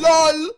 LOL